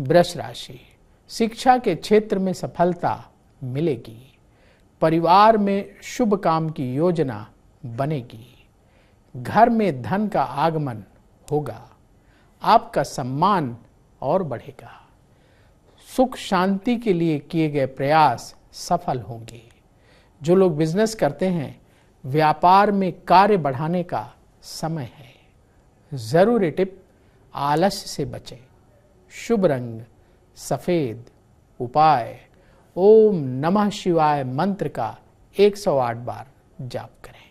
वृष राशि, शिक्षा के क्षेत्र में सफलता मिलेगी। परिवार में शुभ काम की योजना बनेगी। घर में धन का आगमन होगा। आपका सम्मान और बढ़ेगा। सुख शांति के लिए किए गए प्रयास सफल होंगे। जो लोग बिज़नेस करते हैं, व्यापार में कार्य बढ़ाने का समय है। ज़रूरी टिप, आलस्य से बचें। शुभ रंग सफ़ेद उपाय ओम नमः शिवाय मंत्र का 108 बार जाप करें।